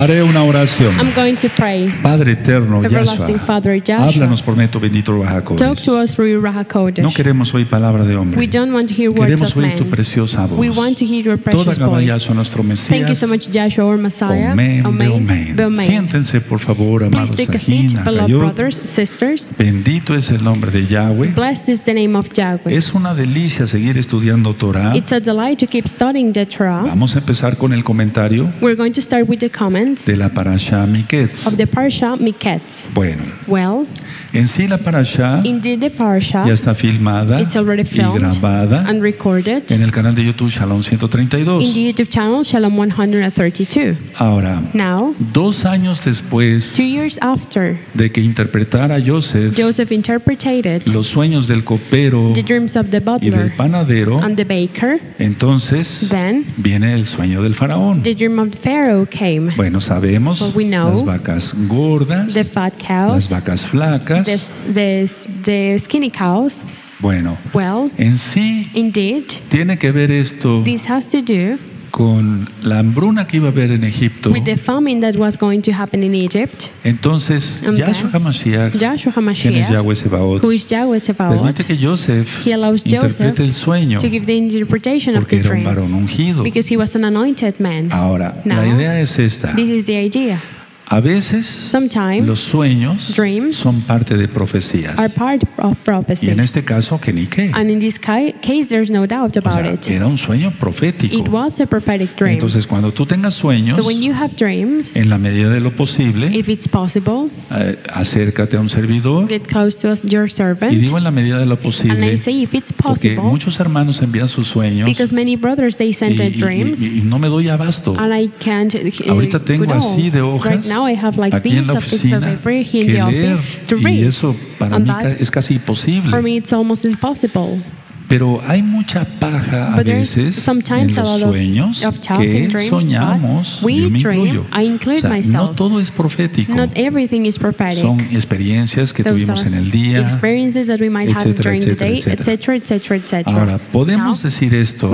Haré una oración. I'm going to pray. Padre eterno, Yahshua, Father, Yahshua, háblanos por medio bendito talk to HaKodesh. us through your Raha Kodesh. No queremos oír palabra de We hombre. don't want to hear words Queremos of oír tu preciosa voz. We want to hear your Toda precious voice. Yahshua, nuestro Thank you so Mesías. much, Joshua, our Messiah. Omen. Amen. Siéntense, por favor, Please amados take a seat, Sajina, beloved Gayot. brothers, sisters. Bendito es el nombre de Yahweh. Blessed is the name of Yahweh. Es una delicia seguir estudiando Torah. It's a delight to keep studying the Torah. Vamos a empezar con el comentario We're going to start with the comments de la parasha Miketz. of the Parsha Miketz. Bueno, Well, en sí la parasha indeed the Parsha, ya está filmada it's already y filmed grabada and recorded en el canal de YouTube Shalom in 132. the YouTube channel Shalom 132. Ahora, Now, dos años después two years after de que interpretara Joseph Joseph interpreted los sueños del copero the dreams of the y del butler panadero, and the baker, entonces then viene el sueño del faraón. the dream of the Pharaoh came. Bueno, sabemos Well, we know las vacas gordas, The fat las cows, vacas flacas. the, the, the skinny cows. Bueno, Well, en sí indeed, tiene que ver esto this has to do con la hambruna que iba a haber en Egipto. with the famine that was going to happen in Egypt. Entonces. Yahshua HaMashiach, Joshua quien es Yahweh Sebaot, who is Yahweh Tzebaot, permite que Joseph He allows Joseph interprete el sueño to give the interpretation of porque the era un varón ungido. because he was an anointed man. Ahora, Now, la idea es esta. This is the idea. A veces Sometimes los sueños dreams son parte de profecías. are part of Y prophecy. en este caso, que ni qué. And in this case, there's no doubt O about sea, it. era un sueño profético. It was a prophetic dream. Entonces, cuando tú tengas sueños, So when you have dreams, en la medida de lo posible, if it's possible, eh, acércate a un servidor. get close to your Y digo en la medida de lo And I posible, say if it's porque possible, muchos hermanos envían sus sueños because many brothers they y, their y- dreams, y- y no me doy abasto. and I can't. uh, Ahorita tengo así de hojas Right now I have like aquí en these la of of oficina in que the leer office to y read. eso para And mí es casi For imposible. me, it's almost impossible. Pero hay mucha paja a veces en los of- sueños of chaff que dreams, soñamos, we yo me dream, incluyo. I include O sea, no myself. todo es profético. Not everything is prophetic. Son experiencias que Those tuvimos en el día. experiences that we might have etcétera, during the etcétera, day, etcétera. etc., etc., etc. Ahora, podemos Now, decir esto,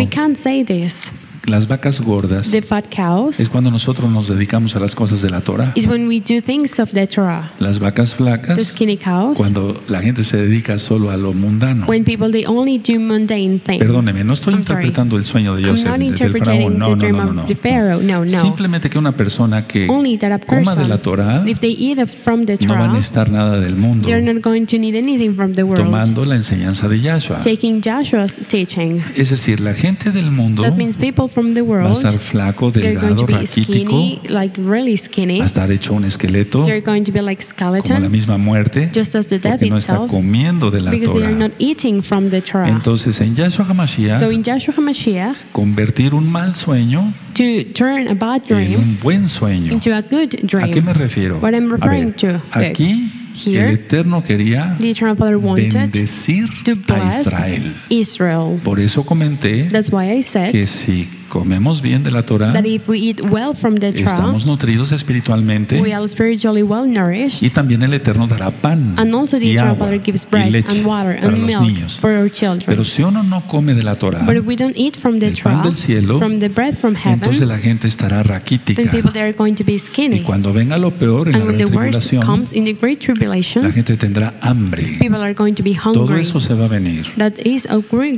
las vacas gordas The fat cows es cuando nosotros nos dedicamos a las cosas de la Torah. is when we do things of the Torah. Las vacas The flacas skinny cows, cuando la gente se dedica solo a lo mundano. when people they only do mundane things. Perdóneme, no estoy I'm sorry. interpretando el sueño de I'm Joseph, not del interpreting faraón. No, the no, no, no, of no. the Pharaoh. No, no. Simplemente que una persona que Only that a coma de la Torah if they eat from the no va a Torah, necesitar nada del mundo, they're not going to need anything from the world. tomando la enseñanza de Yahshua. Taking Joshua's teaching. Es decir, la gente del mundo That means people from the va a world, estar flaco, delgado, raquítico, skinny, like really skinny. va a estar hecho un esqueleto, They're going to be like como la misma muerte, just as the death porque no está comiendo de la Torah. not eating from the Torah. Entonces, en Yahshua HaMashiach, So in Joshua HaMashiach, convertir un mal sueño to turn a bad en dream un buen sueño. into a good ¿A qué me dream, refiero? What I'm A referring ver, to, aquí here, el Eterno quería the Eternal Father wanted bendecir to a Israel. Israel. Por eso comenté That's why I said que si comemos bien de la Torah, that if we eat well from the Torah, estamos nutridos espiritualmente we are spiritually well nourished. y también el Eterno dará pan And also the y agua Father gives y bread leche and water para and los milk niños. for our children. Pero si uno no come de la Torah, But if we don't eat from the el pan del cielo, from the bread from entonces heaven, la gente estará raquítica. then people they are going to be Y skinny. cuando venga lo peor en And la when the worst comes in the great la tribulation, gente tendrá hambre. people are going to be Todo hungry. eso se va a venir. That is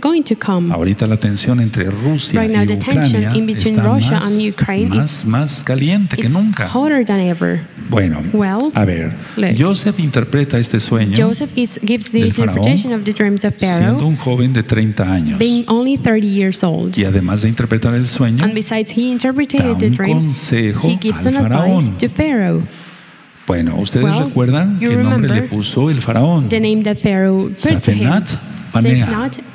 going to come. Ahorita la tensión entre Rusia Right now, y the tension in between Russia más, and Ukraine, más, más caliente que It's nunca. hotter than ever. Bueno, Well, a ver, look. Joseph interpreta este sueño Joseph gives, gives the del faraón, interpretation of the dreams of siendo Pharaoh, un joven de 30 años. being only 30 years old. Y además de interpretar el sueño, And besides, he da interpreted the dream. consejo He gives al an advice faraón. to Pharaoh. Bueno, ustedes Well, recuerdan qué nombre le puso el faraón. The name that Pharaoh put. Safenat.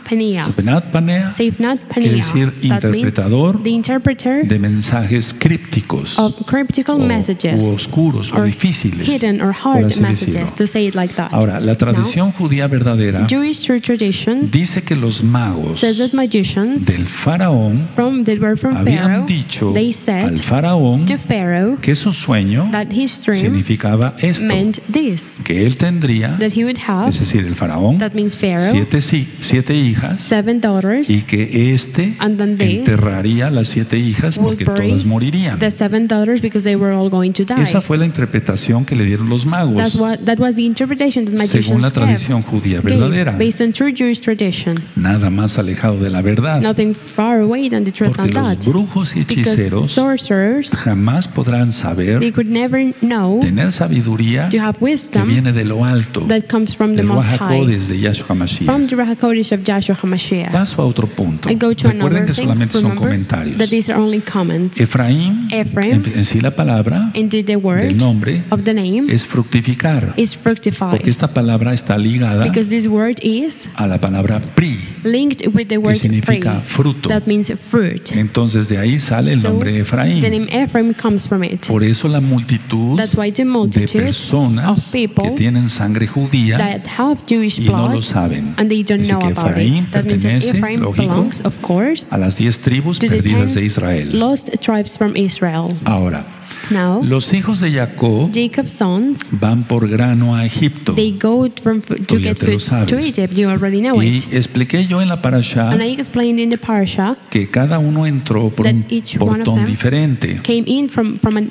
Safenat Panea Safnat quiere decir interpretador the interpreter de mensajes crípticos of cryptical o, u oscuros o or difíciles. hidden or hard messages, to say it like that. Ahora, la tradición judía verdadera Now, Jewish true tradition dice que los magos says that magicians del faraón from that were from habían Pharaoh, dicho they al faraón to Pharaoh que su sueño that his dream significaba esto, meant this, que él tendría, that he would have, es decir, el faraón, that means Pharaoh, siete, si- siete hijas seven daughters, y que éste they enterraría las siete hijas porque todas morirían. the seven daughters because they were all going to die. Esa fue la interpretación que le dieron los That's magos what that was the interpretation that según la tradición judía verdadera. based on true Jewish tradition. Nada más alejado de la verdad. Nothing far away than the truth Porque los that. brujos y hechiceros sorcerers, jamás podrán they saber, could never know tener sabiduría to have que viene de lo alto, that comes from the del Most High, Yahshua from Mashiach. the Ruach HaKodesh of Joshua HaMashiach. Paso a otro punto. I go to Recuerden another que thing. solamente son comentarios. that these are only comments. Efraín, Ephraim, en, en sí la palabra the del nombre of the name es fructificar, is fructify. porque esta palabra está ligada Because this word is a la palabra pri. linked with the word significa free. fruto. That means fruit. Entonces de ahí sale el So, nombre The Efraín. name Ephraim comes from it. Por eso la multitud That's why the de multitude personas of people que tienen sangre judía that have Jewish y no lo saben. and they don't Así know que about Efraín pertenece, lógico, belongs, of course, a las diez tribus perdidas de Israel. lost tribes from Israel. Ahora, Now, los hijos de Jacob Jacob's sons, van por grano a Egipto. they go from to get food to. Egypt. You already know Y it. expliqué yo en la parasha And I explained in the parasha que cada uno entró por un portón diferente. came in from from a,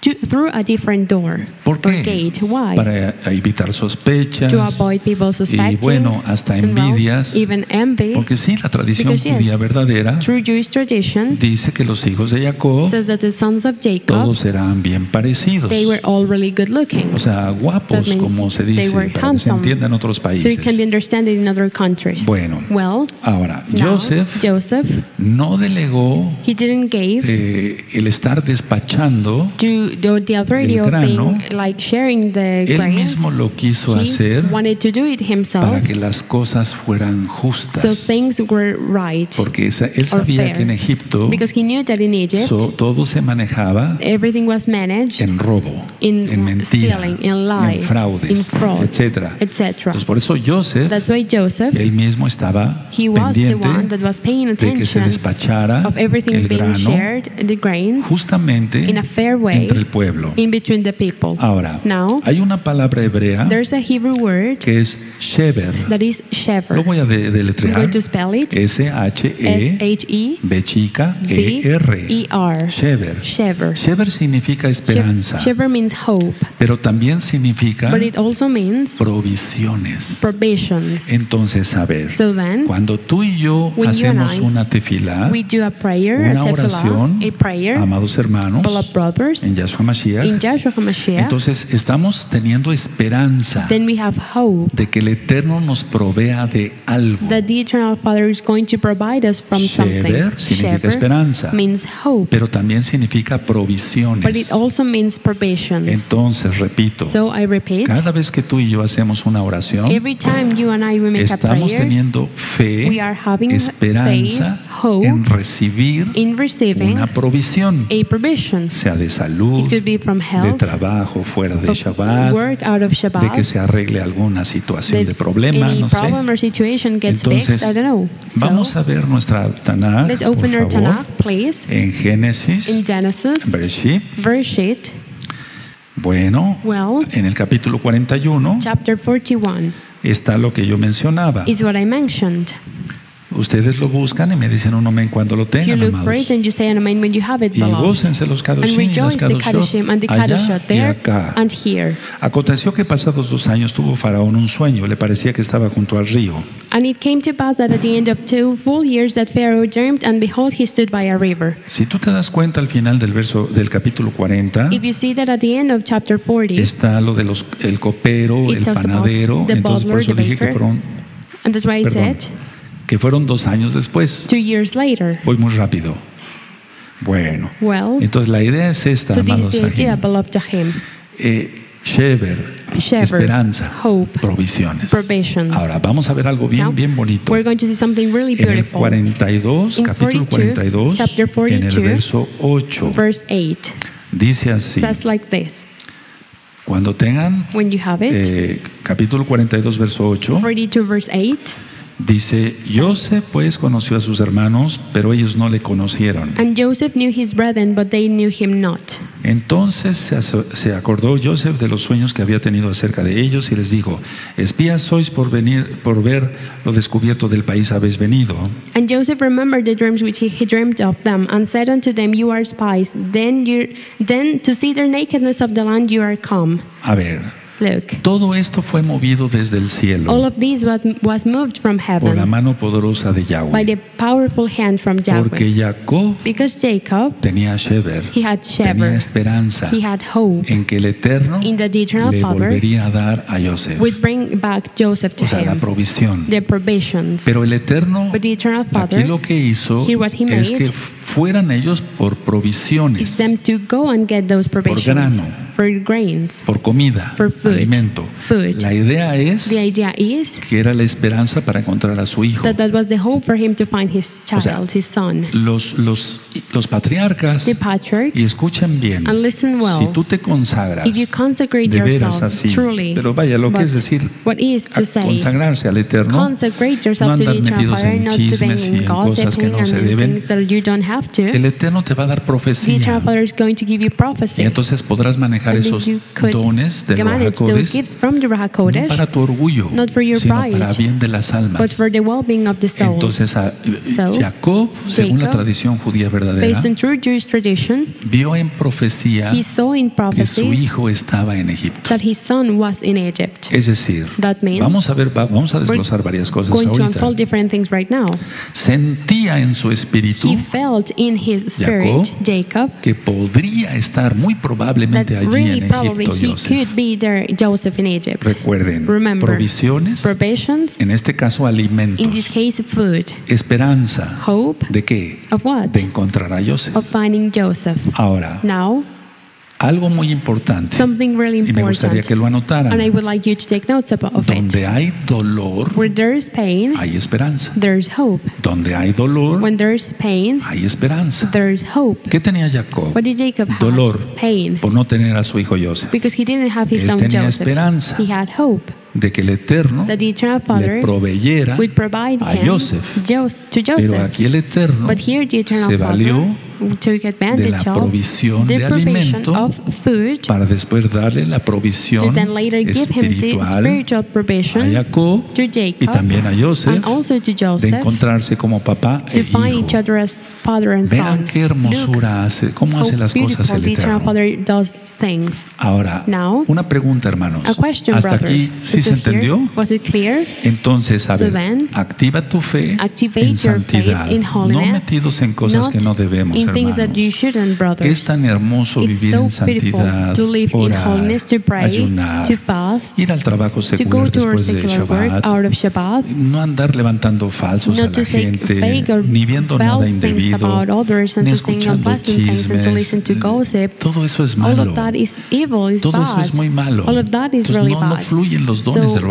to, through a different door ¿Por or qué? gate. Why? Para evitar sospechas. to avoid people Y bueno, hasta and well, envidias. even envy. Porque sí, la tradición Because, yes, judía verdadera True Jewish tradition dice que los hijos de Jacob says that the sons of Jacob todos eran bien parecidos. they were all really good looking. O sea, guapos, como se dice, para que se handsome. entienda en otros So it can be países. understood in other countries. Bueno, Well, ahora, now, Joseph Joseph, no delegó he didn't give eh, el estar despachando, to the, the authority of being like sharing the él grains. mismo lo quiso He hacer wanted to do it para himself, que las cosas fueran so justas. things were right. Porque esa- él sabía fair. que en Egipto Because he knew that in Egypt, so- todo se manejaba everything was managed en robo, in en mentira, stealing, in en lies, fraudes, etc. Entonces por eso Joseph, That's why Joseph, él mismo estaba he was the pendiente one that was paying de que se attention despachara of everything el being grano shared, the grains, justamente in a fair way entre el pueblo. in between the people. Ahora, Now, hay una palabra hebrea there's a Hebrew word que es shever. that is shever. Lo voy a de- I'm deletrear. going to spell it S-H-E S-H-E B chica E-R. V-E-R. Shever. Shever. Shever significa esperanza, Shever means hope, pero también significa but it also means provisiones. provisions. Entonces, a ver, So then, cuando tú y yo hacemos I, una tefilá, we do a prayer, una a oración, a prayer, amados hermanos, brothers, en Yahshua in Mashiach, entonces estamos teniendo esperanza then we have hope de que el Eterno nos provea de algo. that the Eternal Father is going to provide us from something. Significa Shever esperanza, means hope, pero también significa but it provisiones. also means provisions. Entonces, repito, So I repeat, cada vez que tú y yo hacemos una oración, every time you and I make a estamos prayer, teniendo fe, we are having esperanza faith, hope en recibir in receiving una provisión, a provision. sea de salud, It could be from de trabajo fuera de of Shabbat, de que se arregle alguna situación de problema, no sé. Entonces, fixed. So, vamos a ver nuestra Tanakh, let's por open our favor, Tanakh, please, en Génesis, in Genesis, Bereshit. verse 8. Bueno, Well, en el capítulo 41 chapter 41 está lo que yo mencionaba. is what I mentioned. Ustedes lo buscan y me dicen un momento cuando lo You tengan, amados. it and you say, Amen, when you have it, Y gócense los And Kadoshim y las Kadoshot allá y acá. Aconteció que pasados dos años tuvo Faraón un sueño, le parecía que estaba junto al río. And it came to pass that at the end of two full years that Pharaoh dreamed, and behold, he stood by a river. Si tú te das cuenta al final del verso del capítulo 40, If you see that at the end of chapter 40, está lo de los el copero, el panadero, entonces por eso dije que fueron and that's why I perdón, said que fueron dos años después. two years later. Voy muy rápido. Bueno, Well, entonces la idea es esta, so amados. Eh, Shever, Shever, esperanza, hope, provisiones. provisions. Ahora vamos a ver algo bien, Now, bien bonito. We're going to see something really En el beautiful. 42, In capítulo 42, 42, chapter en el 42, verso 8, Verse 8 dice así, says like this cuando tengan When you have it, eh, capítulo 42, verso 8, 42 verse 8, Dice, Joseph pues conoció a sus hermanos, pero ellos no le conocieron. And Joseph knew his brethren, but they knew him not. Entonces se, acordó Joseph de los sueños que había tenido acerca de ellos y les dijo, espías sois por venir, por ver lo descubierto del país habéis venido. And Joseph remembered the dreams which he, he dreamed of them, and said unto them, You are spies. Then, you, then to see the nakedness of the land you are come. A ver, Look, todo esto fue movido desde el cielo all of this was, was moved from por la heaven mano poderosa de by Yahweh. the powerful hand from Porque Yahweh. Jacob Because Jacob, tenía Sheber, he had tenía Sheber, esperanza he had hope, en que el Eterno in that the eternal le Father volvería a dar a Joseph, would bring back Joseph to o sea, la him, provisión. the provisions. Pero el Eterno But the eternal aquí Father lo que hizo here what he es made que fueran ellos por is provisiones, them to go and get those provisions grano. for grains. por comida, For food. alimento. Food. La idea es The idea is que era la esperanza para encontrar a su hijo. that that was the hope for him to find his O sea, child, his son. Los, los, los patriarcas, The y escuchen bien, and listen well, si tú te consagras if you consecrate de veras yourself así, truly, pero vaya, lo que es decir, what is a to say, consagrarse al Eterno, consecrate no andar metidos en chismes y en cosas que no se deben. To. El Eterno te va a dar The profecía. Father is going to give you Y prophecy. entonces podrás manejar And esos dones del the Ruach no para tu orgullo, not for your sino pride, para bien de las but almas. for the well-being of the soul. Entonces a- So, Jacob, según la Jacob, tradición judía verdadera, vio en profecía he saw in que su hijo estaba en Egipto. that his son was in Egypt. Es decir, That means vamos a ver, va- vamos a desglosar varias cosas ahorita. unfold different things right now. Sentía en su espíritu He felt in his spirit, Jacob, que podría estar muy that probablemente allí really en probably Egipto, he could be there, Joseph in Egypt. Recuerden, Remember, provisiones, Provisions, en este caso in this alimentos, case, food. esperanza, Hope ¿de qué? of what? De encontrar a Joseph. Of finding Joseph. Ahora, Now, algo muy importante, something really y me gustaría important. que lo anotaran, And I would like you to take notes about it. donde hay dolor, Where there is pain, hay esperanza. there's hope. Donde hay dolor, When there's pain, hay esperanza. there's hope. ¿Qué tenía Jacob? What did Jacob? Dolor Pain. por no tener a su hijo Joseph. Because he didn't have his Él son tenía Joseph. esperanza. He had hope de que el Eterno that the eternal le proveyera would provide a Joseph. Pero aquí el Eterno se valió de advantage la of provisión the de alimento of food para después darle la to provisión then later give him the espiritual spiritual a Jacob y también a Joseph de encontrarse como papá e hijo. Vean qué hermosura hace, cómo hace las cosas el Eterno. Ahora, Now, una pregunta, hermanos. ¿Hasta aquí sí se entendió? Was it clear? Entonces, a ver, activa tu fe en santidad, no metidos en cosas que no debemos, in things that you hermanos. shouldn't, brothers. Es tan hermoso It's vivir so en santidad, to live in orar, holiness, to pray, ayunar, to fast, ir al trabajo to go secular to our después de secular work Shabbat, out of Shabbat, no andar levantando falsos a not la to say gente, fake or ni viendo nada false things indebido, about others and ni escuchando chismes. gossip. Todo eso es All malo. of that is evil, is Todo eso es muy malo. All of that is Entonces, really no, no fluyen los dones so del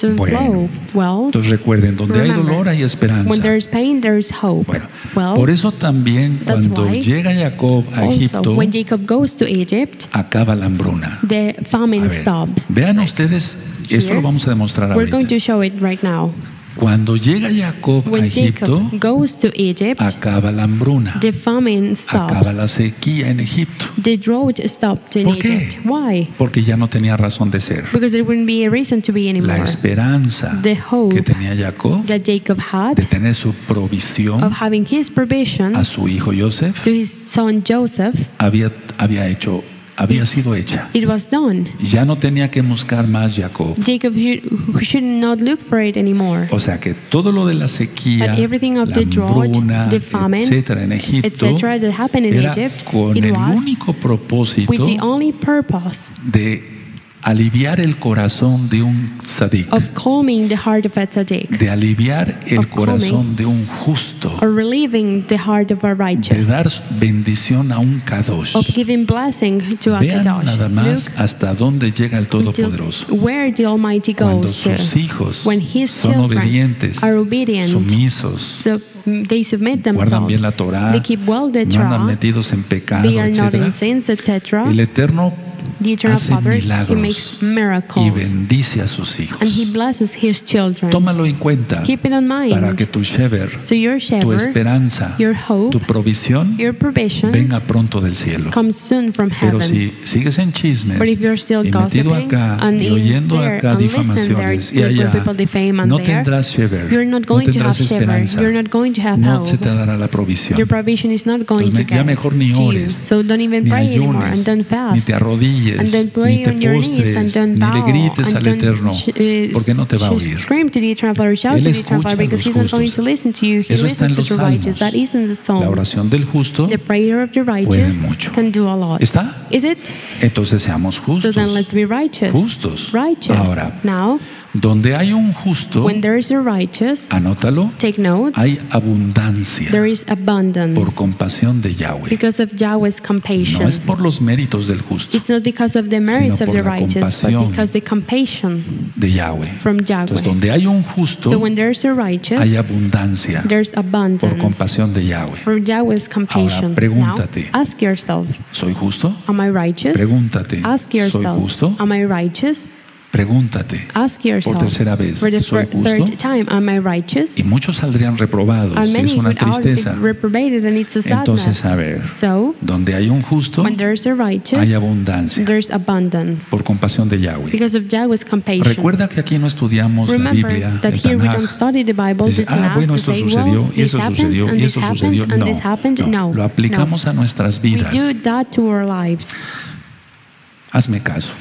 don't Bueno. flow. Well, Entonces recuerden, donde hay dolor hay esperanza. when there's pain, there's hope. Bueno, well, por eso también that's cuando why llega Jacob a also, Egipto, when Jacob goes to Egypt, acaba la hambruna. the famine ver, stops. vean ustedes, esto lo vamos a demostrar We're going to show it right now. Cuando llega Jacob a When Egipto, Jacob goes to Egypt, acaba la hambruna, the famine acaba la sequía en Egipto, The drought stopped in ¿Por qué? Egypt. Why? porque ya no tenía razón de ser. Because there wouldn't be a reason to be La anymore. esperanza The hope que tenía Jacob that Jacob had de tener su provisión of having his provision a su hijo Joseph to his son Joseph, había, había hecho, había sido hecha. it was done. Ya no tenía que buscar más Jacob. Jacob should, not look for it anymore. O sea que todo lo de la sequía, But everything of la the drought, hambruna, the famine, etcétera, en Egipto, etc., that happened in era Egypt, con it el was único propósito with the only purpose de aliviar el corazón de un sadik, of calming the heart of a tzaddik, de aliviar el of corazón de un justo, or relieving the heart of a de righteous, dar bendición a un kadosh. of giving blessing to a Vean kadosh. nada más Look hasta dónde llega el Todopoderoso. where the Almighty Cuando goes to. sus hijos When his son obedientes, are obedient, sumisos, So they submit guardan bien la Torah, They keep well the no andan metidos en pecado, They are not etc. in sins, etc. El Eterno The Eternal hace Father, He makes y miracles bendice a sus and He hijos. blesses His children. Tómalo en cuenta Keep it in mind. para que tu shever, So your tu esperanza, your hope, tu provisión your provision venga pronto del cielo. soon from Pero si sigues en chismes But if you're still y metido acá and y oyendo acá difamaciones y there allá, no tendrás shever, you're not no going to have tendrás shepherd, esperanza, you're not going to have no hope. se te dará la provisión. Your provision is not going Entonces, to ya mejor ni ores, So don't even ni pray anymore ayunes, and don't ni fast. te arrodilles, pray ni te postres, ni le grites al Eterno, sh- uh, porque no te va a oír. Él escucha a los He's not going justos. to listen to you. He Eso está en los the righteous. salmos. La oración del justo The prayer of the puede mucho. can do a lot. ¿Está? Is it? Entonces seamos So justos. then let's be righteous. Justos. Righteous. Ahora, Now, donde hay un justo, when there is a righteous, anótalo, take note, hay abundancia there is abundance por compasión de Yahweh. because of Yahweh's No compassion. es por los méritos del justo, It's not because of the merits Sino of por the la righteous, compasión. but because the compassion de Yahweh. from Entonces, Yahweh. donde hay un So justo, when there's a righteous, hay abundancia there's por abundance compasión de Yahweh. for Yahweh's compassion. Now, pregúntate. ask yourself, ¿Soy justo? am I righteous? Pregúntate. Ask ¿Soy yourself, justo? am I righteous? Pregúntate. Ask yourself tercera vez, for the ¿soy justo? third time, am I righteous? Y muchos saldrían reprobados. Es una tristeza. reprobated and it's a Entonces, a ver, So, donde hay un justo, when a hay abundancia por compasión de Yahweh. because of Yahweh's compassion. Recuerda que aquí no estudiamos la Remember Biblia, that el here we don't Tanaj. study the Bible, Dice, ah, bueno, to esto say, sucedió, well, y eso sucedió, y eso sucedió. No, no, No, lo aplicamos a nuestras We vidas. do that to our lives. Hazme caso,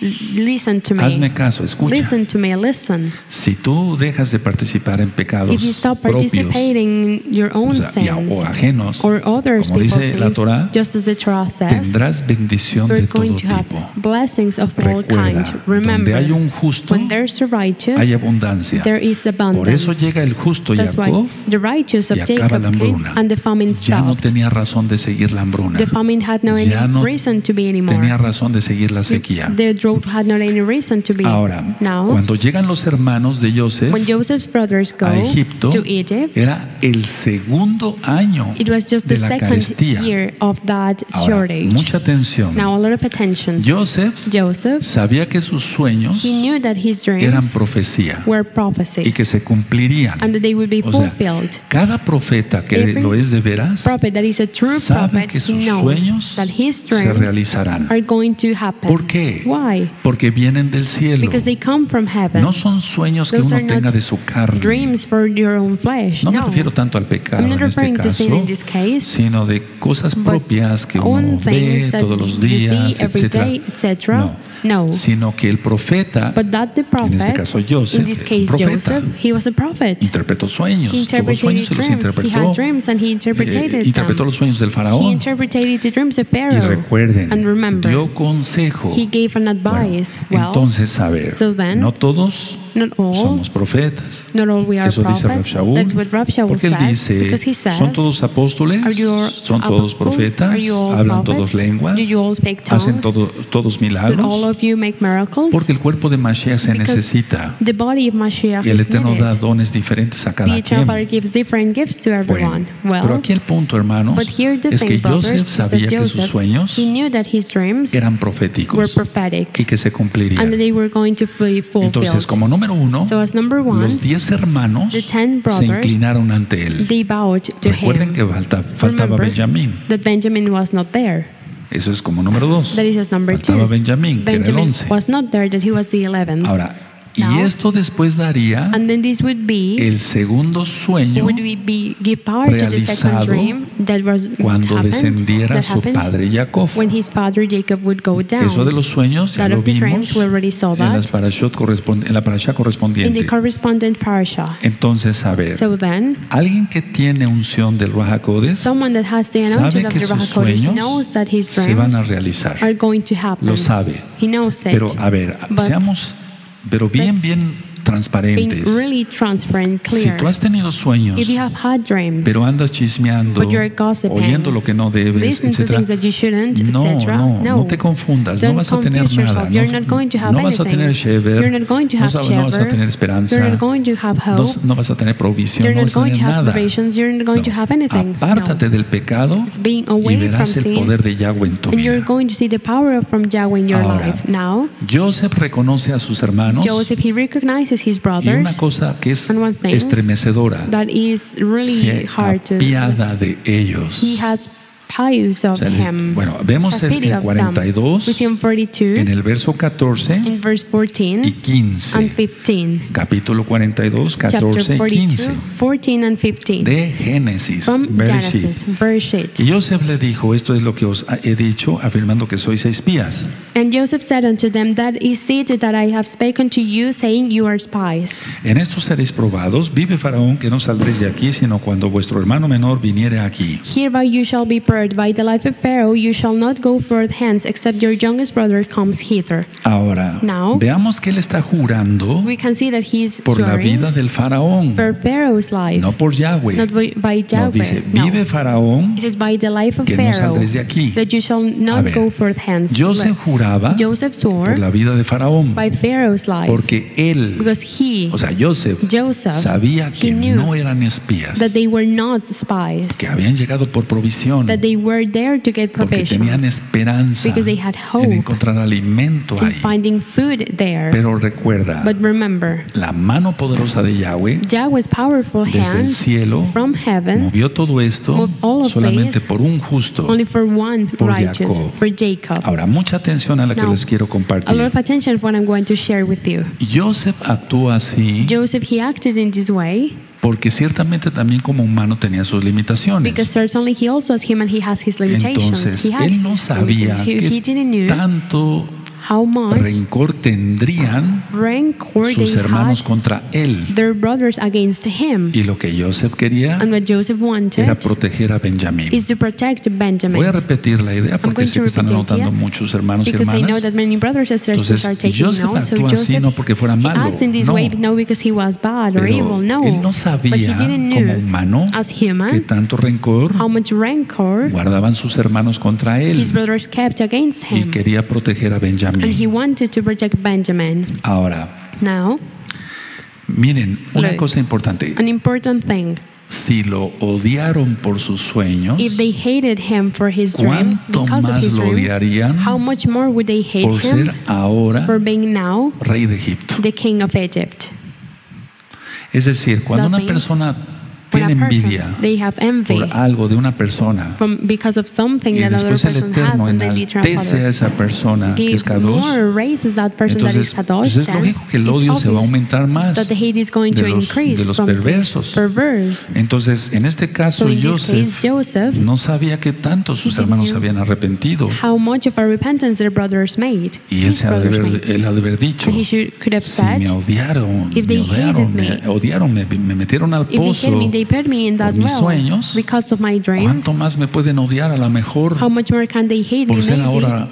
Listen to me. hazme caso, escucha. Listen to me. Listen. Si tú dejas de participar en pecados If you stop propios participating in your own o, sea, y a- sins o ajenos, or others como dice la Torah, just as the Torah says, tendrás bendición de todo going to have tipo. blessings of all Recuerda, kind. Remember, donde hay un justo, when there's a righteous, hay abundancia. there is abundance. Por eso llega el justo That's Jacob the righteous of y acaba Jacob la hambruna. and the famine Ya no tenía razón de seguir la hambruna. The famine had no any Ya no reason to be anymore. tenía razón de seguir la sequía. The had not any reason to be. Ahora, Now, cuando llegan los hermanos de Joseph when Joseph's brothers go a Egipto, to Egypt, era el segundo año it was just de the la second carestía. year of that Ahora, shortage. mucha atención. Now, a lot of attention. Joseph Joseph, sabía que sus sueños he knew that his eran dreams profecía were y prophecies que se cumplirían. and that they would be O sea, fulfilled. cada profeta que Every lo es de veras Prophet that is a true sabe prophet que sus knows sueños that his se dreams realizarán. are going to happen. ¿Por qué? Why? Porque vienen del cielo. Because they come from heaven. No son sueños que Those uno are not tenga de su carne. Dreams for your own flesh. No me no. refiero tanto al pecado I'm not en este caso, in this case, sino de cosas propias que uno ve todos los días, etc. No, No. sino que el profeta, But that the en prophet, este caso Joseph, in this el case profeta, Joseph, he was a prophet. interpretó sueños, He tuvo sueños y los. He interpretó, he eh, interpretó los sueños del He faraón. interpreted the dreams of Y Pharaoh. recuerden, and remember, dio consejo. he gave an Bueno, advice. well, entonces, a ver, so then, no todos not all, somos profetas. not all we are Eso dice Rav. Shaul. That's what Rav Shaul Porque él says. dice, says, son todos apóstoles, son todos profetas, hablan todos lenguas, hacen todo- todos Did all milagros, of you make miracles? porque el cuerpo de Mashiach se Because necesita the body of Mashiach y el Eterno da dones diferentes a cada quien. Bueno, pero well, aquí el punto, hermanos, but here the es que Joseph sabía que sus sueños he knew that his dreams eran were proféticos prophetic y que se cumplirían. they were going to be fulfilled. Entonces, como número uno, so as number one, los diez hermanos the ten se brothers, inclinaron ante él. Recuerden him. que falta- faltaba Remember Benjamín. that Benjamin was not there. Eso es como número dos. That is number Faltaba two. Benjamín, que era el Benjamin once. was not there, that he was the. Ahora, y esto después daría el segundo sueño realizado cuando descendiera su padre Jacob. Eso de los sueños ya lo vimos dreams, we already saw en, that. las parashot correspond- en la parasha correspondiente. Entonces, a ver, alguien que tiene unción del Ruach HaKodesh sabe que sus sueños se van a realizar. Lo sabe. Pero, a ver, seamos, pero bien, bien transparentes. really transparent, Si tú has tenido sueños, If you have had dreams, pero andas chismeando, But you're oyendo lo que no debes, listen to etc. things that you shouldn't, No, no, no, no. te confundas, no vas a tener nada. You're no, not going to have no vas a tener shever, You're not going to no, have no vas a tener esperanza, You're not going to have no, hope. no vas a tener provisión, You're no vas a tener nada. provisions. You're not going to No. have anything. Apártate No. del pecado y verás el poder de Yahweh en tu you're vida. going to see the power of from Yahweh in your Ahora, life. Now, Joseph reconoce a sus hermanos Joseph, he recognizes his y una cosa que es estremecedora, that is really se hard to. apiada de ellos. He has pious O of sea, him. bueno, vemos en el them. 42, We see in 42, en el verso 14 in verse 14 y 15. and 15. Capítulo 42, 14 Chapter y 42, 15 14 and 15. de Génesis. Bereshit. Genesis, verse 8. Y Joseph le dijo, esto es lo que os he dicho, afirmando que sois espías. And Joseph said unto them, That is it that I have spoken to you, saying, You are spies. En esto seréis probados. Vive Faraón que no saldréis de aquí, sino cuando vuestro hermano menor viniere aquí. Hereby you shall be By the life of Pharaoh you shall not go forth hence, except your youngest brother comes hither. Ahora, Now, veamos que él está jurando We can see that he is por la swearing vida del Faraón, for Pharaoh's life, no por Yahweh. not by, by No, Yahweh. dice, No. vive Faraón It is by the life of que no Pharaoh saldréis de aquí. that you shall A not ver, go forth hence. Joseph juraba Joseph swore por la vida de Faraón, by Pharaoh's life porque él, because he, o sea, Joseph, Joseph, sabía he que knew no eran espías, that they were not spies, que habían llegado por provisión, that they were there to get porque tenían provisions, esperanza because they had hope en encontrar alimento ahí. finding food there. Pero recuerda, But remember, la mano poderosa de Yahweh Yahweh's powerful desde el cielo from heaven movió todo esto moved all of solamente this por un justo. only for one Por righteous, Jacob. for Jacob. Ahora, mucha atención a la que les quiero A lot compartir. of attention for what I'm going to share with you. Joseph actúa así Joseph, he acted in this way porque ciertamente también como humano tenía sus because limitaciones. certainly he also as human, he has his limitations. Entonces, él no sabía que tanto how much rencor tendrían sus hermanos contra él. their brothers against him. Y lo que Joseph quería And what Joseph era proteger a Benjamín. is to protect Voy a repetir la idea porque sé que están anotando muchos hermanos y Because I know hermanas. that many brothers and sisters Entonces, are taking Joseph actúa así Joseph no porque fuera malo, no. Pero él no sabía como humano as que tanto rencor how much rancor guardaban sus hermanos contra él his brothers kept against y quería proteger a Benjamín. Protect Benjamin. Ahora, Now, miren, una Look. cosa importante. an important thing. Si lo odiaron por sus sueños, If they hated him for his dreams, ¿cuánto because of más his lo dreams, odiarían how much more would they hate por ser ahora for being now rey de Egipto? the king of Egypt? Es decir, cuando That una means persona tiene envidia they have envy por algo de una persona from because of something y that después el Eterno enaltece a esa persona que es gives Kadosh, more raises that person that entonces is pues es lógico que el odio se va a aumentar más that the hate is going de to los, increase de los perversos. perverse. Entonces, en este caso, So Joseph case, Joseph, no sabía que tanto sus He hermanos habían arrepentido. how much of a repentance their brothers made. Y él, se ha de haber, él ha de haber dicho, si me odiaron, me odiaron, me odiaron, me, me metieron al pozo, me, me in that por mis well sueños, because of my dreams. ¿cuánto más me pueden odiar a lo mejor How much more can they hate por me ser maybe? ahora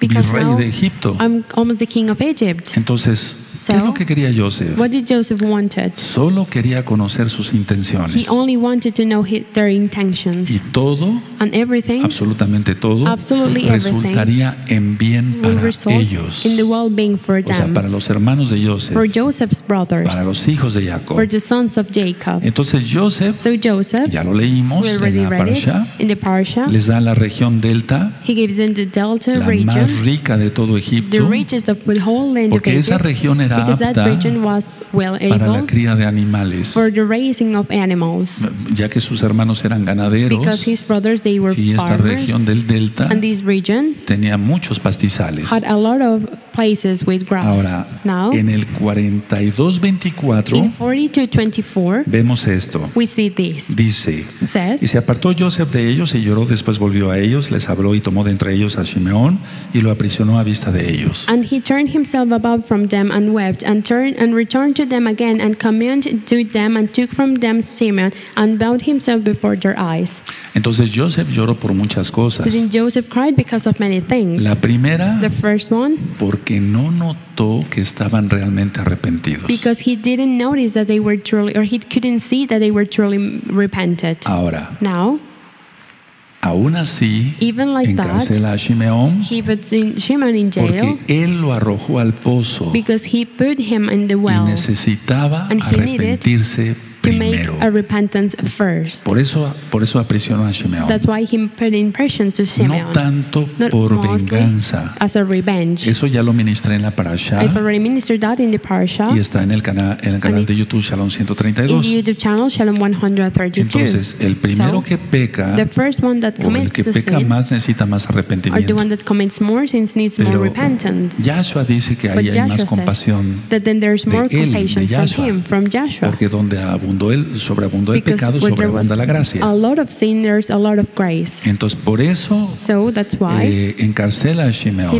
virrey now de Egipto? I'm almost the king of Egypt. Entonces, ¿qué es lo que quería Joseph? What did Joseph wanted? Solo quería conocer sus He intenciones. only wanted to know hi- their intentions. Y todo, And everything absolutamente todo, Absolutely everything resultaría en bien para ellos. in the well-being for O sea, them. para los hermanos de Joseph, For Joseph's brothers. para los hijos de Jacob. For the sons of Jacob. Entonces Joseph, So Joseph, ya lo leímos en la parasha, in the parsha. les da la región delta, He gives them the Delta la region, más rica de todo the Egipto, richest of the whole land of porque esa Egypt, región era because that region was well para la cría de animales, for the raising of animals. ya que sus hermanos eran Because ganaderos his brothers, they were y esta farmers, región del delta and this region tenía muchos pastizales. had a lot of places with grass. Ahora, Now, en el 42-24 in 42:24, vemos esto. we see this. Dice, says, y se apartó Joseph de ellos y lloró, después volvió a ellos, les habló y tomó de entre ellos a Simeón y lo aprisionó a vista de ellos. And he turned himself about from them and wept and turned and returned to them again and communed to them and took from them Simeon and bowed himself before their eyes. Entonces Joseph lloró por muchas So cosas. then Joseph cried because of many things. La primera, The first one, porque no notó que estaban realmente arrepentidos. because he didn't notice that they were truly, or he couldn't see that they were truly repented. Ahora, Now, aún así, even like that, encarcela a Shimeón porque él lo arrojó al pozo because he put him in the y necesitaba And arrepentirse to make primero. a repentance first. Por eso, por eso aprisionó a Shimeón. That's why he put in prison to No Simeon. tanto Not por venganza. as a revenge. Eso ya lo ministré en la parasha I've already ministered that in the parsha y está en el canal, en el canal And de YouTube Shalom in the 132. YouTube channel Shalom 132. Entonces, el primero So, que peca the first one that o el commits que peca sin más necesita más or the arrepentimiento. one that commits more sins needs more Pero repentance. Yahshua dice que But ahí hay más compasión that then there's de more él, compassion de from Yahshua. him, from Joshua. porque donde abundó el, sobreabundó el pecado, sobreabunda la gracia. a lot of sin, there's a lot of grace. Entonces, por eso So that's why eh, encarcela a Shimeón.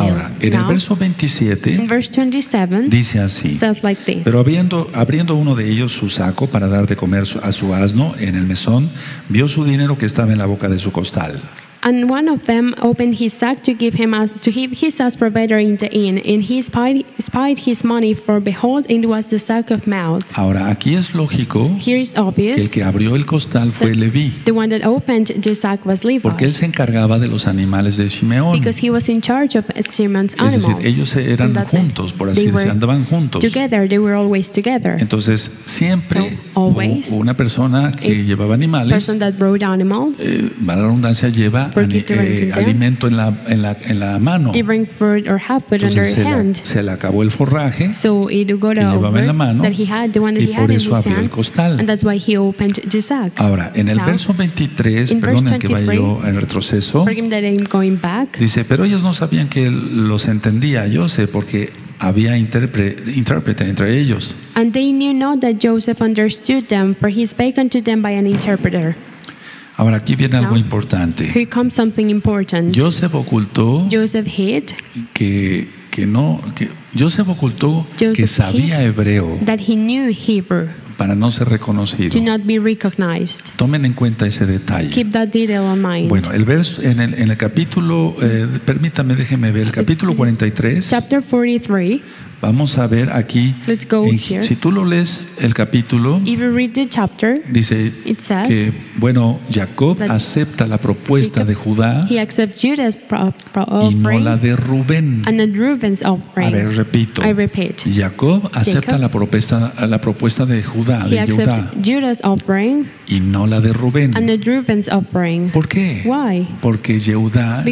Ahora, en el Now, verso in 27 verse 27, dice así. says like this. Pero abriendo, abriendo uno de ellos su saco para dar de comer a su asno en el mesón, vio su dinero que estaba en la boca de su costal. And one of them opened his sack to give him as to give his as provider in the inn, and he spied, spied his money, for behold, it was the sack of mouth. Ahora, aquí es lógico Here is que el obvious. que abrió el costal fue Leví, The one that opened the sack was porque él Levi, se encargaba de los animales de Shimeón. because he was in charge of Simon's Es decir, ellos eran And that meant juntos, por así they decir, were andaban juntos. Together, they were always together. Entonces, siempre So, always, hubo una persona que llevaba animales, Person that brought animals, eh, la redundancia lleva eh, alimento en la, en, la, en la mano. Entonces se, la- hand. se le acabó el forraje So que llevaba en la mano that he had, the one that y he had por eso abrió el costal. and that's why he opened the sack. Ahora, en el Now, verso 23, in verse perdonen que vaya 23, yo en retroceso, back, dice, pero ellos no sabían que los entendía, yo sé, porque había intérprete entre ellos. and they knew not that Joseph understood them, for he spake unto them by an interpreter. Ahora, aquí viene algo importante. Here comes something important. Joseph ocultó Joseph hid que, que no, que Joseph ocultó que sabía hebreo that he knew Hebrew para no ser reconocido. not be recognized. Tomen en cuenta ese detalle. Keep that detail in mind. Bueno, el verso en el, en el capítulo, eh, permítame, déjeme ver, el capítulo 43, Chapter 43, vamos a ver aquí, Let's go en- here. si tú lo lees el capítulo, if you read the chapter, dice it says que, bueno, Jacob acepta la propuesta Jacob- de Judá pro- pro- y no offering la de Rubén. A offering. ver, repito. I repeat. Jacob acepta Jacob- la propuesta, la propuesta de Judá, de Judá, offering y no la de Rubén. offering. ¿Por qué? Why? Porque Judah,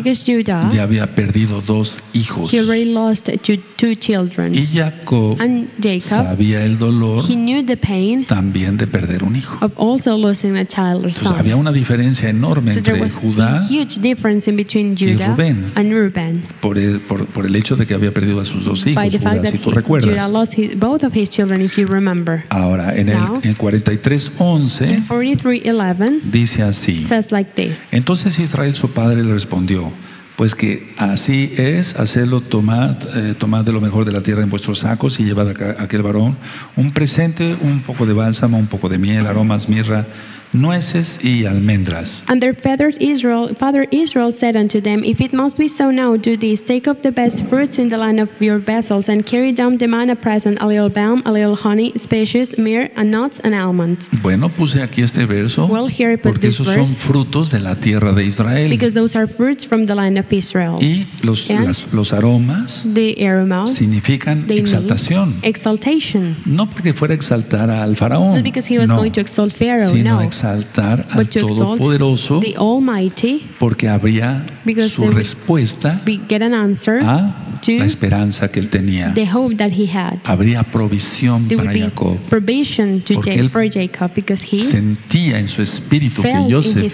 ya había perdido dos hijos. he already lost two, two children. Y Jacob And Jacob, sabía el dolor he knew the pain también de perder un hijo. of also losing a child or Entonces son. había una diferencia enorme So entre Judá a huge difference in between Judah Rubén. and por el, por, por el hecho de que había perdido a sus dos hijos, By the fact Judá, that si tú he- recuerdas. Lost his, both of his children, if you remember. Ahora, en el Now, en 43.11 In 43:11 dice así. says like this. Entonces Israel su padre le respondió, pues que así es, hacedlo, tomad, eh, tomad de lo mejor de la tierra en vuestros sacos y llevad a aquel varón un presente, un poco de bálsamo, un poco de miel, aromas, mirra, nueces y almendras. And their fathers Israel, father Israel said unto them, If it must be so now, do this: take of the best fruits in the land of your vessels, and carry down the man a present, a little balm, a little honey, spices, myrrh, and nuts and almonds. Bueno, puse aquí este verso Well, here porque esos son verse. frutos de la tierra de Israel. Because those are fruits from the land of Israel. Y los, las- los aromas The aromas, significan exaltación. exaltation. No porque fuera a exaltar al faraón, no, sino no. Exaltar al Todopoderoso the Almighty, porque habría su respuesta be, get an answer a to la esperanza que él tenía. the hope that he had. Habría provisión There para Jacob. provision to Porque él for Jacob because he Sentía en su espíritu que Joseph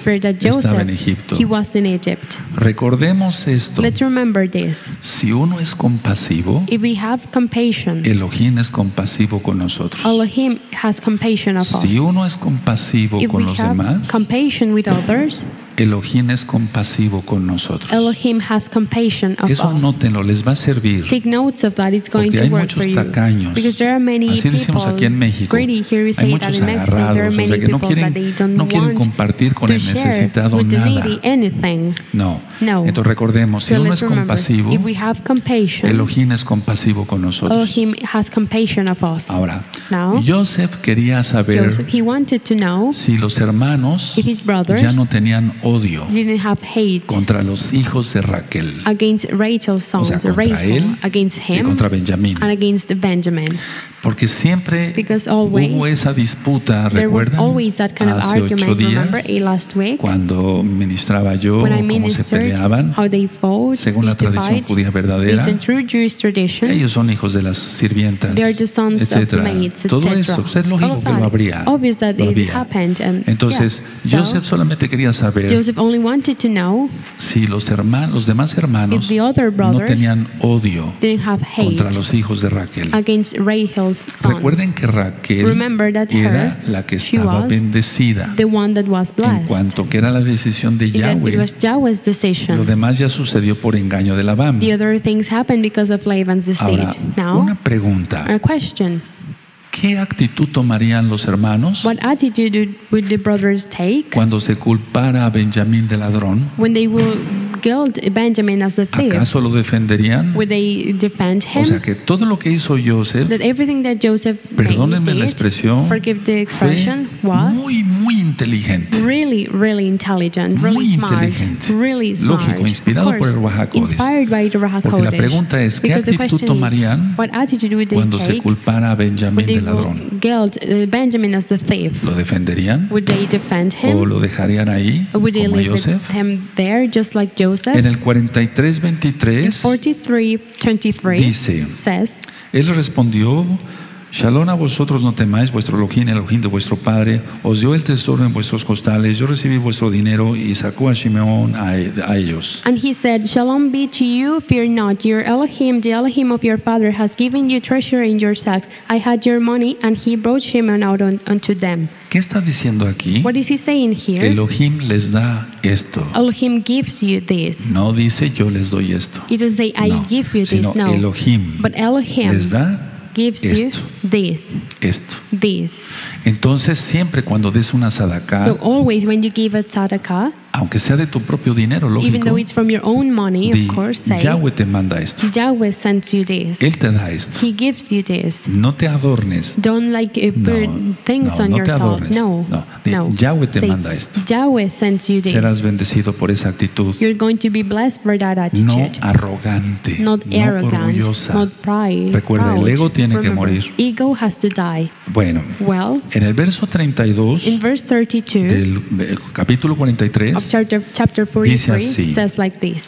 estaba en Egipto. he was in Egypt. Recordemos esto. Let's remember this. Si uno es compasivo, If we have compassion, Elohim es compasivo con nosotros. Elohim has compassion of Si us. uno es compasivo If con we los have demás, compassion with others, Elohim es compasivo con nosotros. Elohim has compassion of Eso anótenlo, les va a servir. Take notes of that. It's going Porque to hay work muchos for you. tacaños. Because there are many Así decimos aquí en México. greedy. Here we Hay muchos Mexico. There are agarrados, o many sea que no quieren, no quieren compartir con el necesitado nada. anything. No. No. Entonces recordemos, si So uno let's es remember, compasivo, if we have compassion, Elohim es compasivo con nosotros. Elohim has compassion of us. Ahora, Now, Joseph quería saber Joseph, he wanted to know si los hermanos if his brothers ya no tenían odio didn't have hate contra los hijos de Raquel against Rachel's O sons, sea, contra Rachel, él against y him, contra Benjamín. and against Benjamin. Porque siempre always hubo esa disputa, ¿recuerdan? kind of Hace ocho días, week cuando ministraba yo, cómo se peleaban, fought, según la tradición fight, judía verdadera. Ellos son hijos de las sirvientas, etcétera. maids, Todo etc. eso, pues, es lógico que lo habría. lo it había. happened, and Entonces, yeah. Joseph So, solamente quería saber know si los hermanos, los demás hermanos no tenían odio contra los hijos de Raquel. Recuerden que Raquel era la que estaba bendecida en cuanto que era la decisión de Yahweh. Lo demás ya sucedió por engaño de Labán. The other things happened because of Laban's Ahora, una pregunta. ¿Qué actitud tomarían los hermanos What attitude would the brothers take cuando se culpara a Benjamín de ladrón? when they will guilt Benjamin as a thief? ¿Acaso lo defenderían? Would they defend him? O sea que todo lo que hizo Joseph, that everything that Joseph perdónenme did, la expresión, forgive the fue expression, was muy, muy inteligente. really, really intelligent, really Muy smart, inteligente. really smart. Lógico, inspirado por el. Inspired by the Porque la pregunta es, ¿qué Because the actitud question tomarían is, what attitude would they cuando se culpara a they de ladrón? guilt uh, Benjamin as the thief? ¿Lo defenderían? Would they defend him? ¿O lo dejarían ahí, would they leave Joseph? him there, just like Joseph? En el 43-23, 43:23 dice, says, Él respondió, Shalom a vosotros no temáis, vuestro Elohim, el Elohim de vuestro Padre, os dio el tesoro en vuestros costales, yo recibí vuestro dinero y sacó a Shimeón a, a ellos. And he said, Shalom be to you, fear not. Your Elohim, the Elohim of your father, has given you treasure in your sacks. I had your money, and he brought Shimon out on, unto them. ¿Qué está diciendo aquí? What is he saying here? Elohim les da esto. Elohim gives you this. No dice yo les doy esto. He doesn't say, I No, give you this. No. Elohim But Elohim les da gives esto. you this. esto. This. Entonces siempre cuando des una sadaka, So always when you give a tzedakah, aunque sea de tu propio dinero, even lógico, though it's from your own money, of course, say, Yahweh te manda esto. Yahweh sends you this. Él te da esto. He gives you this. No te adornes. Don't like uh, No, put things no, on no te yourself. adornes. No, No, di, no. Yahweh te Say, manda esto. Yahweh sends you this. Serás bendecido por esa actitud. You're going to be blessed for that No attitude. arrogante, not no arrogant, orgullosa. not pride. Recuerda, el proud. ego tiene que Remember, morir. Ego has to die. Bueno, Well, en el verso 32 in verse 32 del del capítulo of 43, chapter, chapter 43 says like this.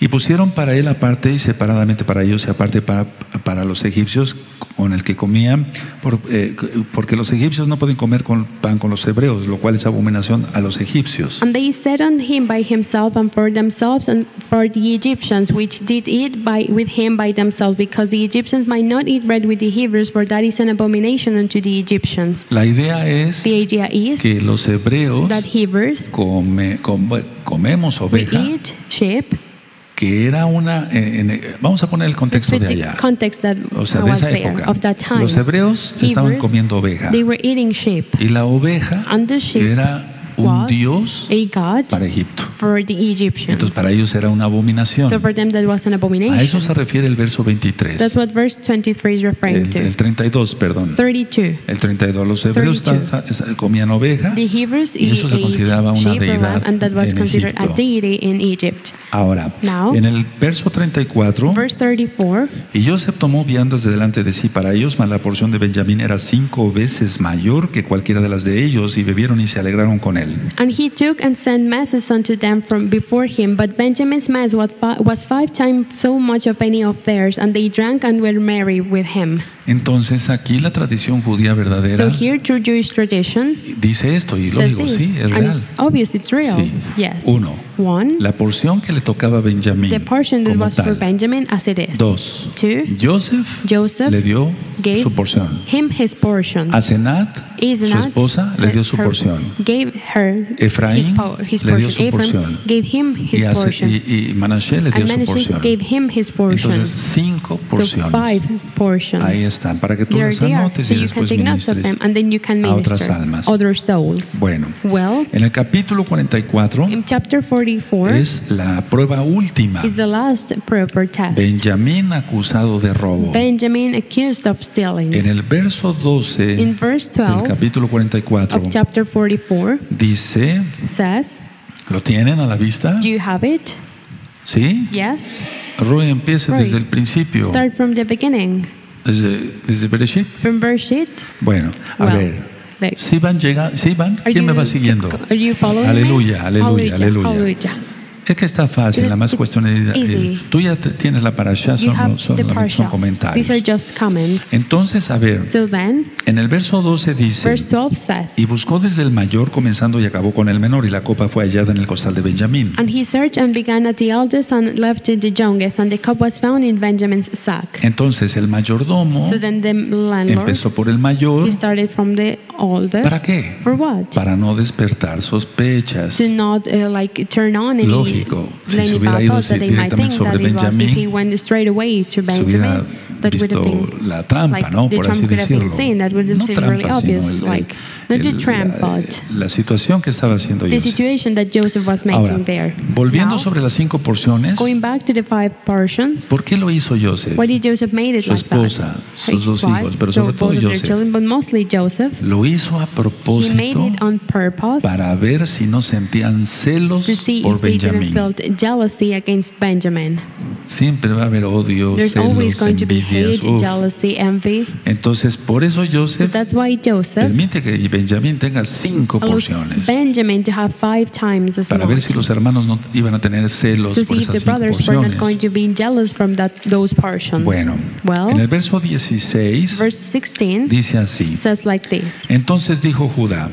Y pusieron para él aparte y separadamente para ellos y aparte para, para los egipcios con el que comían, por- eh, porque los egipcios no pueden comer con pan con los hebreos, lo cual es abominación a los egipcios. And they set on him by himself and for themselves and for the Egyptians, which did eat by with him by themselves, because the Egyptians might not eat bread with the Hebrews, for that is an abomination unto the Egyptians. La idea es The idea is que los hebreos that Hebrews come- come- comemos we oveja, eat sheep. Que era una, eh, en- vamos a poner el contexto de allá. O sea, de esa época. Los hebreos estaban comiendo oveja. They were eating sheep. Y la oveja era un dios para Egipto. Entonces para ellos era una abominación. A eso se refiere el verso 23. That's what verse 23 is referring El, el 32, perdón. 32. El 32. Los hebreos 32. ta- ta- comían oveja. The Hebrews Y eso se consideraba una deidad lamb, and that was en considered a Egipto. deity in Egypt. Ahora, en el verso 34, Verse 34. y Joseph tomó viandas de delante de sí para ellos, mas la porción de Benjamín era cinco veces mayor que cualquiera de las de ellos, y bebieron y se alegraron con él. And he took and sent masses unto them from before him. But Benjamin's mass was, fi- was five times so much of any of theirs, and they drank and were merry with him. Entonces aquí la tradición judía verdadera So here, through Jewish tradition, dice esto y says lógico, this, sí, es real. it's obvious it's real. Sí. Yes. Uno, One, la porción que le tocaba a Benjamín the portion that como was for tal. Benjamin as it is. Dos, Two, Joseph Joseph le dio gave su porción. him his portion. A Senat, su esposa, le dio su her- porción. Gave her Efraín his, le dio su Ephraim porción. gave him his Y, a Se- portion. y, y Manashe le dio and su porción. gave him his portion. Entonces, cinco so porciones. five portions. Ahí están, para que tú las anotes So y después ministres them and then you can a otras almas. other souls. Bueno, Well, en el capítulo 44 in chapter 44 es la prueba última. is the last prayer for test. Benjamín acusado de robo. Benjamin accused of stealing. En el verso 12 In verse del 12 capítulo 44 of chapter 44 dice, says, ¿lo tienen a la vista? Do you have it? ¿Sí? Yes. Roy empiece Roy, desde el principio, Start from the beginning. desde, desde Bereshit. From verse 8. Bueno, a Well, ver, like, ¿sí van llegando? ¿Sí van? ¿Quién me va siguiendo? Aleluya, aleluya, aleluya. Es que está fácil, la más cuestión es, eh, easy. tú ya tienes la parasha, son, son, son parsha. These are comentarios. just comments. Entonces, a ver, So then, en el verso 12 dice, verse 12 says, y buscó desde el mayor comenzando y acabó con el menor y la copa fue hallada en el costal de Benjamín. Entonces el mayordomo So then the landlord, empezó por el mayor he started from the ¿Para qué? For what? para no despertar sospechas. to not uh, like turn on any, Lógico, si se hubiera ido directamente sobre Benjamín, Se hubiera visto la trampa, ¿no? Por así decirlo. No trampa, sino obvious el- el- la, but la situación que estaba haciendo Joseph. Ahora, volviendo sobre las cinco porciones, going back to the five portions ¿por qué lo hizo Joseph? Su esposa, sus dos hijos, pero so sobre todo Joseph. children, but mostly Joseph Lo hizo a propósito para ver si no sentían celos por Benjamín. Siempre va a haber odio, there's celos, envidias. hate jealousy envy Entonces, por eso so Joseph that's why Joseph permite que Benjamín tenga cinco porciones Benjamin to have five times as para ver si los hermanos no iban a tener celos to por esas the cinco porciones. from that those. Bueno, well, en el verso 16 verse 16 dice así. says like this. Entonces dijo Judá,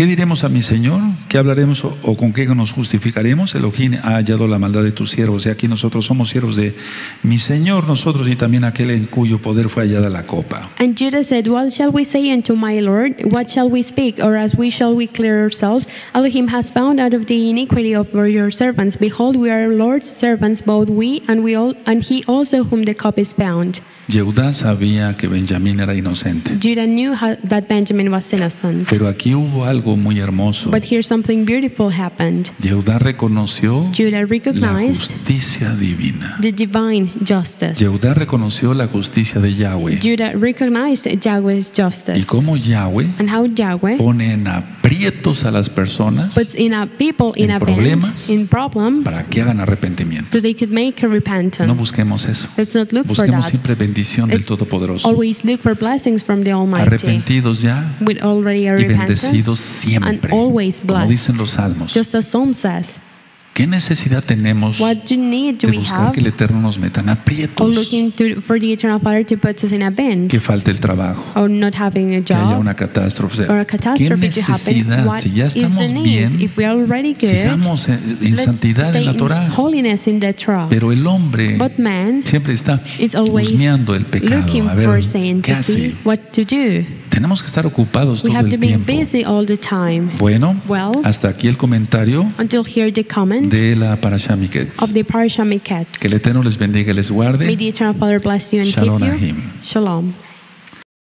¿qué diremos a mi Señor? ¿Qué hablaremos o, o con qué nos justificaremos? Elohim ha hallado la maldad de tus siervos y aquí nosotros somos siervos de mi Señor, nosotros y también aquel en cuyo poder fue hallada la copa. And Judah said, What shall we say unto my Lord? What shall we speak? Or as we shall we clear ourselves? Elohim has found out of the iniquity of your servants. Behold, we are Lord's servants, both we and we all, and he also whom the cup is found. Yehudá sabía que Benjamín era inocente, Judah knew how, that Benjamin was innocent. pero aquí hubo algo muy hermoso. But here something beautiful happened. Yehudá reconoció Judah la justicia divina. the divine justice. Yehudá reconoció la justicia de Yahweh Judah recognized Yahweh's y justice cómo Yahweh and how Yahweh pone en aprietos a las personas puts in a people in En a problemas in problems, para que hagan arrepentimiento. so they could make a repentance. No busquemos eso. Let's not look for Busquemos that. siempre bendición del Let's Todopoderoso. Always look for blessings from the Almighty. Arrepentidos ya y bendecidos siempre. and always Como dicen los salmos. ¿Qué necesidad tenemos What do need do de buscar que el Eterno nos meta en aprietos? looking to, for the Eternal Father to put us in a band, Que falte el trabajo, que haya una catástrofe. ¿Qué necesidad? Si ya estamos bien, If we are already good, sigamos en, en santidad en la Torah. Pero el hombre siempre está husmeando el pecado. looking A ver, ¿qué to see hace? what to do. Tenemos que estar ocupados We todo have to el be tiempo. busy all the time. Bueno, Well, hasta aquí el comentario de la Parashah Miketz. of the Parsha Miketz. Que el Eterno les bendiga y les May guarde. the Eternal Father bless you and Shalom keep you. Ahim. Shalom.